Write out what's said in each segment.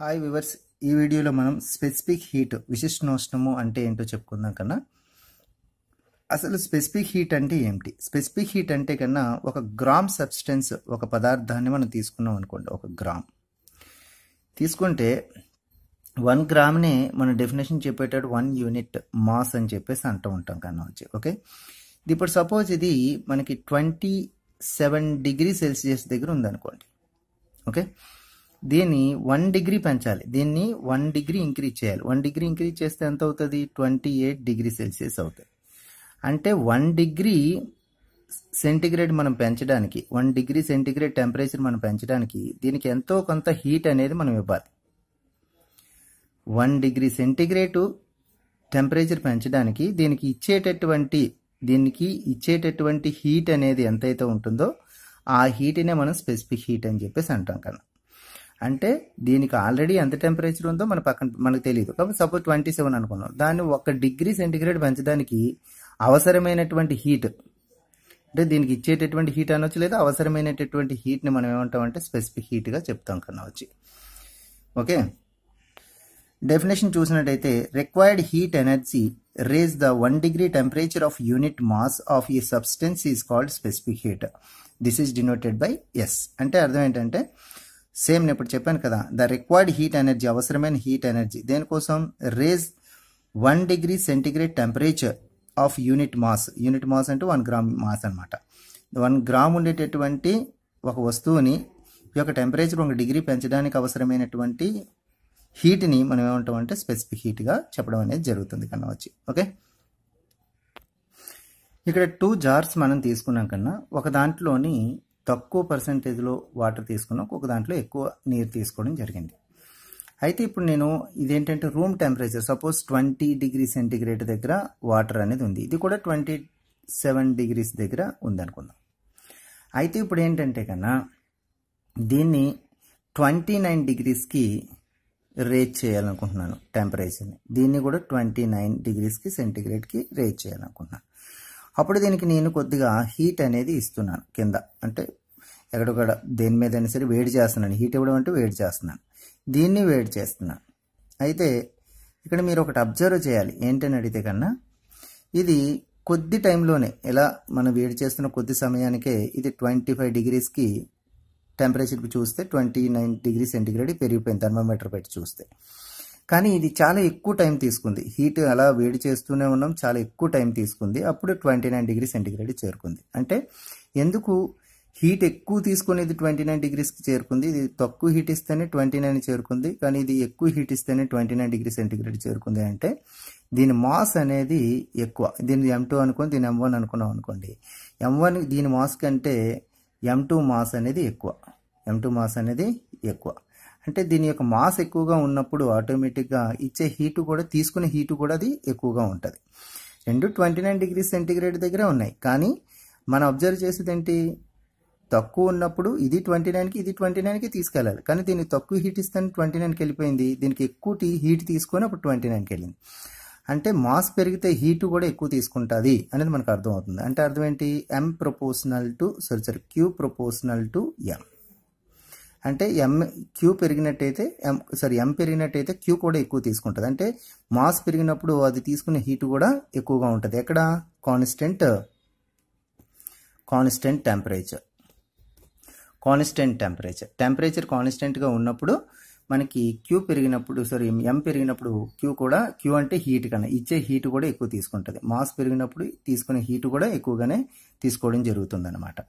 Hi viewers ఈ వీడియోలో మనం స్పెసిఫిక్ హీట్ విశిష్టోష్ణము అంటే ఏంటో చెప్పుకుందాం కన్నా. అసలు స్పెసిఫిక్ హీట్ అంటే ఏమిటి? స్పెసిఫిక్ హీట్ అంటే కన్నా ఒక గ్రామ్ సబ్స్టెన్స్ ఒక పదార్థాన్ని మనం తీసుకున్నాం అనుకోండి ఒక గ్రామ్ తీసుకుంటే వన్ గ్రామ్నే మన డెఫినేషన్ చెప్పేటప్పుడు వన్ యూనిట్ మాస్ అని చెప్పేసి అంటూ ఉంటాం కన్నా వచ్చి ఓకే ఇప్పుడు సపోజ్ ఇది మనకి ట్వంటీ సెవెన్ డిగ్రీ సెల్సియస్ దగ్గర ఉందనుకోండి ఓకే దీన్ని వన్ డిగ్రీ పెంచాలి. దీన్ని వన్ డిగ్రీ ఇంక్రీజ్ చేయాలి. వన్ డిగ్రీ ఇంక్రీజ్ చేస్తే ఎంత అవుతుంది ట్వంటీ ఎయిట్ డిగ్రీ సెల్సియస్ అవుతుంది. అంటే వన్ డిగ్రీ సెంటిగ్రేడ్ మనం పెంచడానికి వన్ డిగ్రీ సెంటిగ్రేడ్ టెంపరేచర్ మనం పెంచడానికి దీనికి ఎంతో కొంత హీట్ అనేది మనం ఇవ్వాలి. వన్ డిగ్రీ సెంటిగ్రేడ్ టెంపరేచర్ పెంచడానికి దీనికి ఇచ్చేటటువంటి దీనికి ఇచ్చేటటువంటి హీట్ అనేది ఎంతైతే ఉంటుందో ఆ హీట్నే మనం స్పెసిఫిక్ హీట్ అని చెప్పేసి అంటాం కదా. అంటే దీనికి ఆల్రెడీ ఎంత టెంపరేచర్ ఉందో మన పక్కన మనకు తెలియదు కాబట్టి సపోజ్ ట్వంటీ సెవెన్ అనుకున్నాం దాన్ని ఒక డిగ్రీ సెంటిగ్రేడ్ పెంచడానికి అవసరమైనటువంటి హీట్ అంటే దీనికి ఇచ్చేటటువంటి హీట్ అనొచ్చు లేదా అవసరమైనటువంటి హీట్ని మనం ఏమంటాం అంటే స్పెసిఫిక్ హీట్గా చెప్తాం కన్నా వచ్చి ఓకే? డెఫినేషన్ చూసినట్టయితే required heat energy raise the one degree temperature of unit mass of ఈ substance is called specific heat this is denoted by S అంటే అర్థం ఏంటంటే సేమ్ నేను ఇప్పుడు చెప్పాను కదా ద రిక్వైర్డ్ హీట్ ఎనర్జీ అవసరమైన హీట్ ఎనర్జీ దేనికోసం? Raise one degree centigrade temperature of unit mass unit mass అంటే వన్ గ్రామ్ మాస్ అనమాట వన్ గ్రామ్ ఉండేటటువంటి ఒక వస్తువుని ఈ యొక్క టెంపరేచర్ ఒక డిగ్రీ పెంచడానికి అవసరమైనటువంటి హీట్ని మనం ఏమంటామంటే స్పెసిఫిక్ హీట్గా చెప్పడం అనేది జరుగుతుంది కన్నా వచ్చి. ఓకే ఇక్కడ టూ జార్స్ మనం తీసుకున్నాం కన్నా ఒక దాంట్లోని తక్కువ పర్సంటేజ్లో వాటర్ తీసుకున్నాం. ఒక దాంట్లో ఎక్కువ నీరు తీసుకోవడం జరిగింది. అయితే ఇప్పుడు నేను ఇదేంటంటే room temperature suppose twenty degree centigrade దగ్గర వాటర్ అనేది ఉంది. ఇది కూడా ట్వంటీ సెవెన్ డిగ్రీస్ దగ్గర ఉందనుకుందాం అయితే ఇప్పుడు ఏంటంటే కన్నా దీన్ని ట్వంటీ నైన్ డిగ్రీస్కి రేజ్ చేయాలనుకుంటున్నాను టెంపరేచర్ని దీన్ని కూడా ట్వంటీ నైన్ డిగ్రీస్కి సెంటిగ్రేడ్కి రేజ్ చేయాలనుకుంటున్నాను. అప్పుడు దీనికి నేను కొద్దిగా హీట్ అనేది ఇస్తున్నాను కింద. అంటే ఎక్కడొక్కడ దేని మీద సరే వేడి చేస్తున్నాను. హీట్ ఇవ్వడం అంటే వేడి చేస్తున్నాను. దీన్ని వేడి చేస్తున్నాను. అయితే ఇక్కడ మీరు ఒకటి అబ్జర్వ్ చేయాలి. ఏంటని అడిగితే కన్నా ఇది కొద్ది టైంలోనే ఎలా మనం వేడి చేస్తున్న కొద్ది సమయానికే ఇది ట్వంటీ ఫైవ్ డిగ్రీస్కి టెంపరేచర్ చూస్తే ట్వంటీ నైన్ డిగ్రీ సెంటిగ్రేడ్ పెరిగిపోయింది థర్మోమీటర్ పెట్టి చూస్తే. కానీ ఇది చాలా ఎక్కువ టైం తీసుకుంది. హీట్ అలా వేడి చేస్తూనే ఉన్నాం చాలా ఎక్కువ టైం తీసుకుంది. అప్పుడు ట్వంటీ నైన్ డిగ్రీ సెంటిగ్రేడ్ చేరుకుంది. అంటే ఎందుకు హీట్ ఎక్కువ తీసుకుని ఇది ట్వంటీ నైన్ డిగ్రీస్కి చేరుకుంది? ఇది తక్కువ హీట్ ఇస్తేనే ట్వంటీ నైన్ చేరుకుంది కానీ ఇది ఎక్కువ హీట్ ఇస్తేనే ట్వంటీ నైన్ డిగ్రీ సెంటిగ్రేడ్ చేరుకుంది. అంటే దీని మాస్ అనేది ఎక్కువ. దీన్ని ఎం టూ అనుకోని దీని ఎం వన్ అనుకున్నాం అనుకోండి. ఎం వన్ దీని మాస్ కంటే ఎం టూ మాస్ అనేది ఎక్కువ. ఎం టూ మాస్ అనేది ఎక్కువ. అంటే దీని యొక్క మాస్ ఎక్కువగా ఉన్నప్పుడు ఆటోమేటిక్గా ఇచ్చే హీటు కూడా తీసుకునే హీటు కూడా అది ఎక్కువగా ఉంటుంది. రెండు ట్వంటీ నైన్ డిగ్రీ సెంటిగ్రేడ్ దగ్గరే ఉన్నాయి. కానీ మనం అబ్జర్వ్ చేసేది ఏంటి తక్కువ ఉన్నప్పుడు ఇది ట్వంటీ నైన్కి ఇది ట్వంటీ నైన్కి తీసుకెళ్ళాలి. కానీ దీనికి తక్కువ హీట్ ఇస్తే ట్వంటీ నైన్కి వెళ్ళిపోయింది. దీనికి ఎక్కువ హీట్ తీసుకొని అప్పుడు ట్వంటీ నైన్కి వెళ్ళింది. అంటే మాస్ పెరిగితే హీట్ కూడా ఎక్కువ తీసుకుంటుంది అనేది మనకు అర్థమవుతుంది. అంటే అర్థం ఏంటి? M proportional to sorry sorry Q proportional to M అంటే ఎం క్యూ పెరిగినట్టయితే ఎం సారీ ఎం పెరిగినట్టయితే క్యూ కూడా ఎక్కువ తీసుకుంటుంది. అంటే మాస్ పెరిగినప్పుడు అది తీసుకునే హీట్ కూడా ఎక్కువగా ఉంటుంది. ఎక్కడ? Constant constant temperature constant temperature temperature కాన్స్టెంట్గా ఉన్నప్పుడు మనకి క్యూ పెరిగినప్పుడు సారీ ఎం పెరిగినప్పుడు క్యూ కూడా క్యూ అంటే హీట్ కన్నా ఇచ్చే హీట్ కూడా ఎక్కువ తీసుకుంటుంది. మాస్ పెరిగినప్పుడు తీసుకునే హీట్ కూడా ఎక్కువగానే తీసుకోవడం జరుగుతుంది అన్నమాట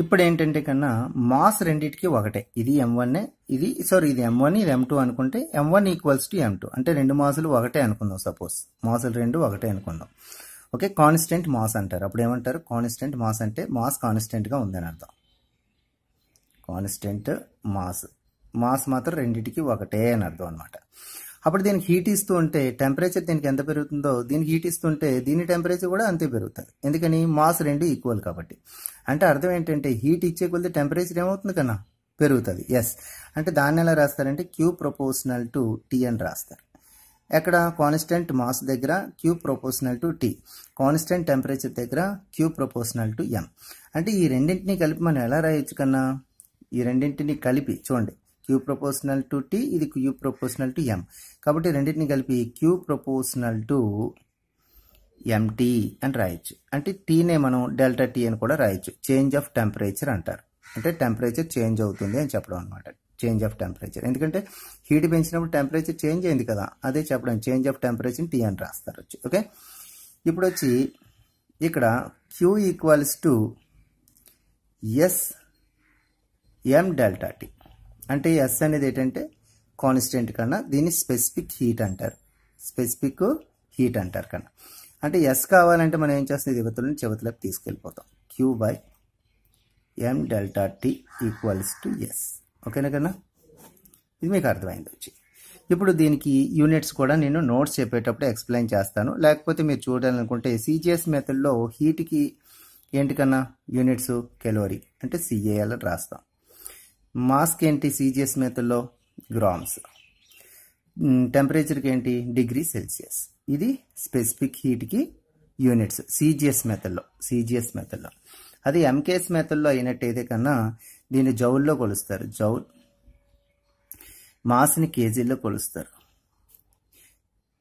ఇప్పుడు ఏంటంటే కన్నా మాస్ రెండింటికి ఒకటే. ఇది ఎం వన్ ఇది సారీ ఇది ఎం వన్ ఇది ఎం టూ అనుకుంటే M one equals to M two అంటే రెండు మాసులు ఒకటే అనుకుందాం సపోజ్ మాసులు రెండు ఒకటే అనుకుందాం. ఓకే కాన్స్టెంట్ మాస్ అంటారు. అప్పుడు ఏమంటారు కాన్స్టెంట్ మాస్ అంటే మాస్ కాన్స్టెంట్గా ఉందని అర్థం. Constant mass. మాస్ మాత్రం రెండింటికి ఒకటే అని అర్థం అనమాట అప్పుడు దీనికి హీట్ ఇస్తూ ఉంటే టెంపరేచర్ దీనికి ఎంత పెరుగుతుందో దీనికి హీట్ ఇస్తుంటే దీని టెంపరేచర్ కూడా అంతే పెరుగుతుంది. ఎందుకని? మాస్ రెండు ఈక్వల్ కాబట్టి. అంటే అర్థం ఏంటంటే హీట్ ఇచ్చే కొద్ది టెంపరేచర్ ఏమవుతుంది కన్నా? పెరుగుతుంది. ఎస్ అంటే దాన్ని ఎలా రాస్తారంటే క్యూ ప్రపోర్షనల్ టు టీ అని రాస్తారు. ఎక్కడ? కాన్స్టెంట్ మాస్ దగ్గర Q proportional to T constant temperature దగ్గర క్యూ ప్రపోర్షనల్ టు ఎం అంటే ఈ రెండింటిని కలిపి మనం ఎలా రాయొచ్చు కన్నా? ఈ రెండింటిని కలిపి చూడండి. క్యూ ప్రపోర్షనల్ టు టీ ఇది క్యూ ప్రపోర్షనల్ టు ఎం కాబట్టి రెండింటిని కలిపి క్యూ ప్రపోర్షనల్ టు ఎంటీ అని రాయొచ్చు. అంటే టీనే మనం డెల్టా టీ అని కూడా రాయొచ్చు. చేంజ్ ఆఫ్ టెంపరేచర్ అంటారు. అంటే టెంపరేచర్ చేంజ్ అవుతుంది అని చెప్పడం అనమాట చేంజ్ ఆఫ్ టెంపరేచర్ ఎందుకంటే హీట్ పెంచినప్పుడు టెంపరేచర్ చేంజ్ అయింది కదా. అదే చెప్పడం. చేంజ్ ఆఫ్ టెంపరేచర్ టీ అని రాస్తారు వచ్చి. ఓకే ఇప్పుడు వచ్చి ఇక్కడ Q equals to S M delta T అంటే ఎస్ అనేది ఏంటంటే కాన్స్టెంట్ కన్నా దీన్ని స్పెసిఫిక్ హీట్ అంటారు. స్పెసిఫిక్ హీట్ అంటారు కన్నా. అంటే ఎస్ కావాలంటే మనం ఏం చేస్తాం? యువతల నుంచి చివతలకు తీసుకెళ్ళిపోతాం. Q by M delta T equals to S ఓకేనా కన్నా? ఇది మీకు అర్థమైంది వచ్చి. ఇప్పుడు దీనికి యూనిట్స్ కూడా నేను నోట్స్ చెప్పేటప్పుడు ఎక్స్ప్లెయిన్ చేస్తాను. లేకపోతే మీరు చూడాలనుకుంటే సిజిఎస్ మెథడ్లో హీట్కి ఏంటి కన్నా? యూనిట్స్ కెలోరీ అంటే సిఏఎల్ రాస్తాం. మాస్క్ ఏంటి సీజియస్ మెథడ్లో గ్రామ్స్. టెంపరేచర్కి ఏంటి? Degree Celsius. ఇది స్పెసిఫిక్ హీట్కి యూనిట్స్ సీజియస్ మెథడ్లో సీజియస్ మెథడ్లో అది ఎంకేఎస్ మెథడ్లో అయినట్టయితే కన్నా దీన్ని జౌల్లో కొలుస్తారు. జౌల్ మాస్ని కేజీల్లో కొలుస్తారు.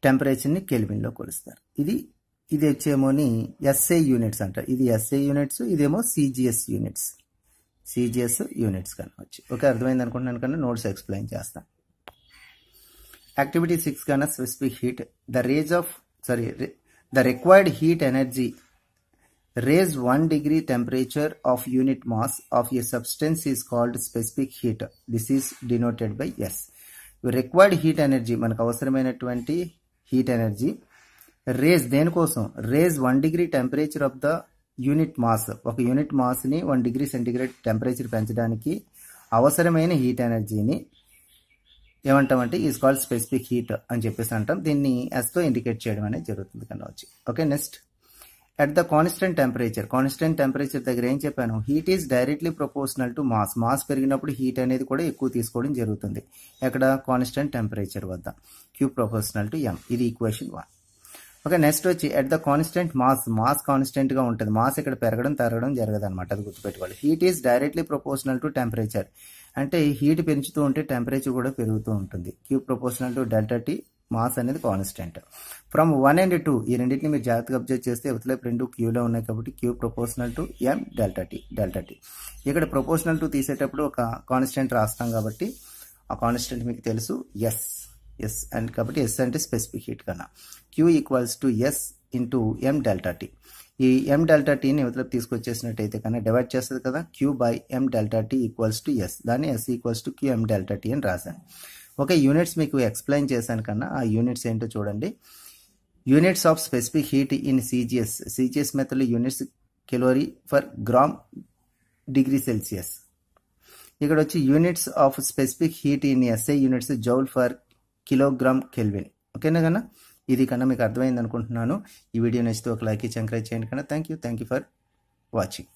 టెంపరేచర్ని కెల్విన్లో కొలుస్తారు. ఇది ఇది వచ్చేమోని ఎస్ఐ యూనిట్స్ అంటారు ఇది ఎస్ఐ యూనిట్స్ ఇదేమో సిజిఎస్ యూనిట్స్ సిజిఎస్ యూనిట్స్ కనవచ్చు ఓకే అర్థమైంది అనుకుంటున్నాను కన్నా నోట్స్ ఎక్స్ప్లెయిన్ చేస్తాను యాక్టివిటీ సిక్స్ కన్నా specific heat the raise of sorry the required heat energy raise one degree temperature of unit mass of a substance is called specific heat this is denoted by S required heat energy మనకు అవసరమైనటువంటి heat energy raise దేనికోసం? Raise one degree temperature of the unit mass. ఒక unit మాస్ని one degree centigrade temperature పెంచడానికి అవసరమైన heat ఎనర్జీని ఏమంటామంటే is called specific heat అని చెప్పేసి అంటాం. దీన్ని ఎస్తో ఇండికేట్ చేయడం అనేది జరుగుతుంది కన్నా వచ్చి okay next. At the constant temperature constant temperature దగ్గర ఏం చెప్పాను? Heat is directly proportional to mass mass పెరిగినప్పుడు హీట్ అనేది కూడా ఎక్కువ తీసుకోవడం జరుగుతుంది. ఎక్కడ? కాన్స్టెంట్ టెంపరేచర్ వద్ద. క్యూ ప్రపోర్షనల్ టు ఎం ఇది ఈక్వేషన్ వన్ ఓకే నెక్స్ట్ వచ్చి at the constant mass mass కాన్స్టెంట్గా ఉంటుంది. మాస్ ఇక్కడ పెరగడం తరగడం జరగదు అనమాట అది గుర్తుపెట్టుకోవాలి. Heat is directly proportional to temperature అంటే హీట్ పెంచుతూ ఉంటే టెంపరేచర్ కూడా పెరుగుతూ ఉంటుంది. Q proportional to delta T mass అనేది constant from one and two ఈ రెండింటిని మీరు జాగ్రత్తగా అబ్జర్వ్ చేస్తే ఇవతలే రెండు క్యూలో ఉన్నాయి కాబట్టి Q proportional to M delta T delta T ఇక్కడ ప్రపోర్షనల్ టు తీసేటప్పుడు ఒక కాన్స్టెంట్ రాస్తాం కాబట్టి ఆ కాన్స్టెంట్ మీకు తెలుసు. ఎస్ ఎస్ అండ్ కాబట్టి ఎస్ అంటే స్పెసిఫిక్ హీట్ కన్నా. Q equals to S into M delta T ఈ ఎం డెల్టా టీని ఇవతలకు తీసుకొచ్చేసినట్టయితే కన్నా డివైడ్ చేస్తుంది కదా Q by M delta T equals to S దాన్ని S equals to Q M delta T అని రాశాను. ఓకే యూనిట్స్ మీకు ఎక్స్ప్లెయిన్ చేశాను కన్నా ఆ యూనిట్స్ ఏంటో చూడండి. Units of specific heat in CGS CGS మెథడ్లో units calorie for gram degree Celsius. ఇక్కడ వచ్చి units of specific heat in SI units joule for kilogram kelvin. ఓకేనా కన్నా ఇది కన్నా మీకు అర్థమైంది అనుకుంటున్నాను ఈ వీడియో నచ్చితే ఒక లైక్ ఇచ్చి ఎంకరేజ్ చేయండి కన్నా. Thank you thank you for watching.